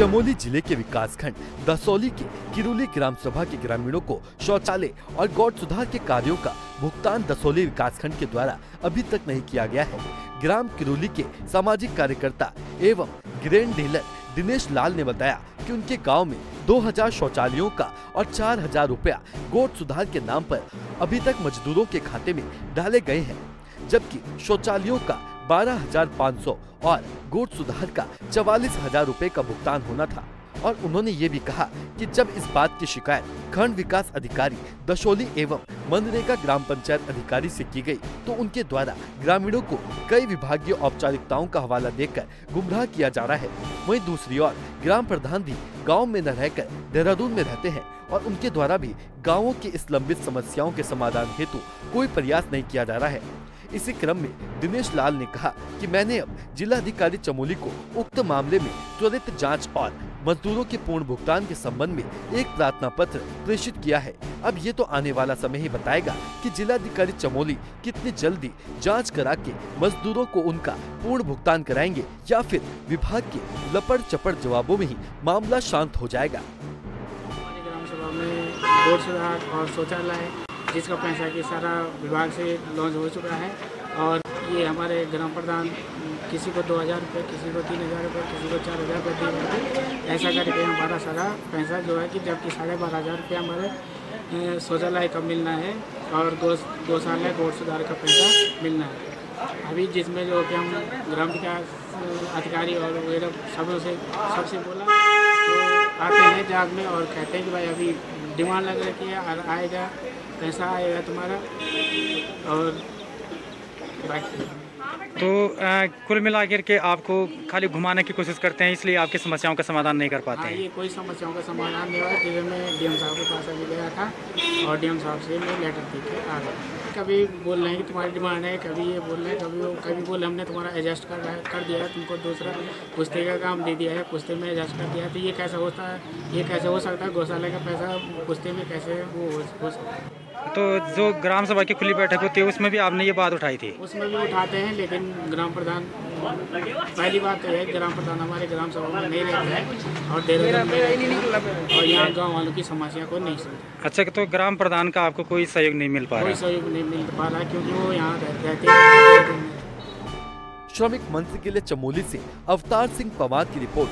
चमोली ज़िले के विकास खंड दसौली के किरुली ग्राम सभा के ग्रामीणों को शौचालय और गौट सुधार के कार्यों का भुगतान दसौली विकास खंड के द्वारा अभी तक नहीं किया गया है। ग्राम किरुली के सामाजिक कार्यकर्ता एवं ग्रेन डीलर दिनेश लाल ने बताया कि उनके गाँव में 2000 शौचालयों का और 4000 रुपया गोट सुधार के नाम पर अभी तक मजदूरों के खाते में डाले गए हैं, जबकि शौचालयों का बारह हज़ार पाँच सौ और गोट सुधार का चवालीस हज़ार रूपए का भुगतान होना था। और उन्होंने ये भी कहा कि जब इस बात की शिकायत खंड विकास अधिकारी, दशोली एवं मनरेगा ग्राम पंचायत अधिकारी से की गई तो उनके द्वारा ग्रामीणों को कई विभागीय औपचारिकताओं का हवाला देकर गुमराह किया जा रहा है। वहीं दूसरी ओर, ग्राम प्रधान भी गाँव में न रहकर देहरादून में रहते हैं और उनके द्वारा भी गाँवों की इस लंबित समस्याओं के समाधान हेतु कोई प्रयास नहीं किया जा रहा है। इसी क्रम में दिनेश लाल ने कहा कि मैंने अब जिला अधिकारी चमोली को उक्त मामले में त्वरित जाँच और मजदूरों के पूर्ण भुगतान के संबंध में एक प्रार्थना पत्र प्रेषित किया है। अब ये तो आने वाला समय ही बताएगा कि जिलाधिकारी चमोली कितनी जल्दी जाँच करा के मजदूरों को उनका पूर्ण भुगतान कराएँगे या फिर विभाग के लपड़ चपड़ जवाबों में ही मामला शांत हो जाएगा। में और शौचालय जिसका पैसा कि सारा विभाग से लॉन्च हो चुका है और ये हमारे ग्राम प्रधान, किसी को दो हज़ार रुपये, किसी को तीन हज़ार रुपये, किसी को चार हज़ार रुपये दिए जाते ऐसा करके हमारा सारा पैसा जो है कि जबकि साढ़े बारह हज़ार रुपये हमारे शौचालय का मिलना है और गौ गौशाला गौड़ सुधार का पैसा मिलना है। अभी जिसमें जो कि हम ग्राम विकास अधिकारी और वगैरह सबसे, सबसे बोला तो आते हैं जाग में और कहते हैं कि भाई अभी डिमांड लग रही है आएगा। पैसा आएगा तुम्हारा और तो आ, कुल मिलाकर के आपको खाली घुमाने की कोशिश करते हैं इसलिए आपकी समस्याओं का समाधान नहीं कर पाते हाँ हैं। ये कोई समस्याओं का समाधान नहीं हुआ मैं डीएम साहब के पास अभी गया था और डी एम साहब से मैं लेटर दे के आ गया कभी बोल रहे हैं कि तुम्हारी डिमांड है कभी ये बोल रहे हैं कभी वो कभी बोल हमने तुम्हारा एडजस्ट कर रहा है कर दिया है तुमको दूसरा कुश्ते का काम दे दिया है कुश्ते में एडजस्ट कर दिया है तो ये कैसे होता है? ये कैसे हो सकता है? गौशाले का पैसा कुश्ते में कैसे वो हो सकता है? तो जो ग्राम सभा की खुली बैठक होती है उसमें भी आपने ये बात उठाई थी? उसमें भी उठाते हैं लेकिन ग्राम प्रधान पहली बात तो है ग्राम प्रधान हमारे ग्राम सभा में नहीं रहता है और देहरादून हैं और यहाँ गाँव वालों की समस्या को नहीं सुनते। अच्छा तो ग्राम प्रधान का आपको कोई सहयोग नहीं मिल पा रहा? कोई सहयोग नहीं मिल पा रहा क्योंकि वो यहाँ रहते हैं। श्रमिक मंत्री के लिए चमोली से अवतार सिंह पवार की रिपोर्ट।